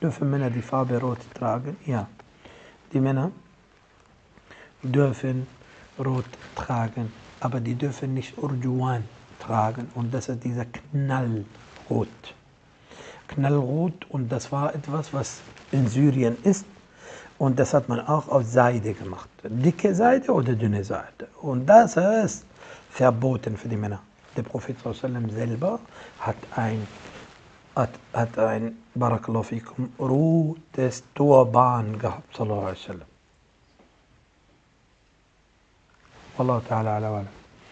Dürfen Männer die Farbe Rot tragen? Ja. Die Männer dürfen Rot tragen, aber die dürfen nicht Urjuan tragen. Und das ist dieser Knallrot. Knallrot und das war etwas, was in Syrien ist. Und das hat man auch aus Seide gemacht. Dicke Seide oder dünne Seide. Und das ist verboten für die Männer. Der Prophet selber hat ein at at يعني بارك الله فيكم. رو تستوى بان قحب صلى الله عليه وسلم. والله تعالى على وعلم